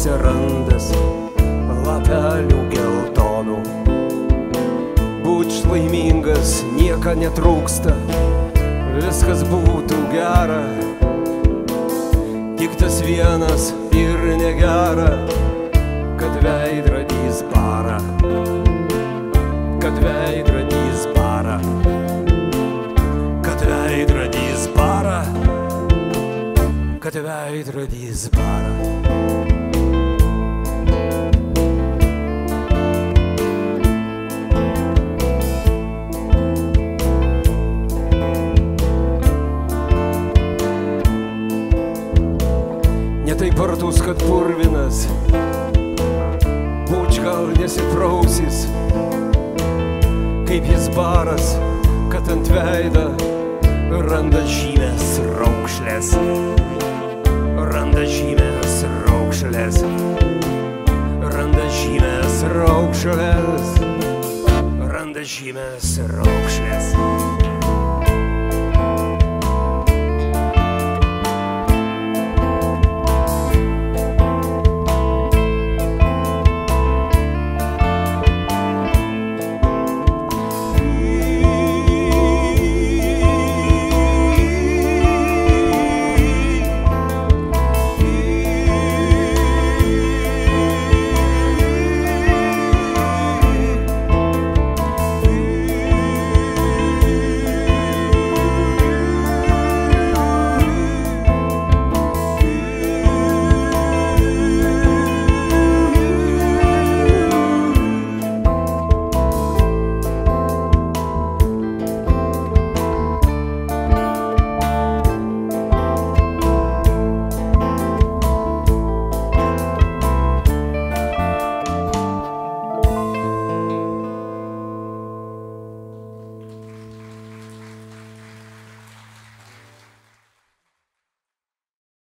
akise randas lapelių geltonų. Būč laimingas, nieko netrūksta, viskas būtų gera. Tik tas vienas ir negera, kad veidrodys para. Kad veidrodys para. Kad veidrodys para. Kad veidrodys para. Netai partus, kad purvinas, būč gal nesiprausis, kaip jis baras, kad ant veidą randa žymės raukšlės, randa žymės raukšlės, randa žymės raukšlės, randa žymės raukšlės.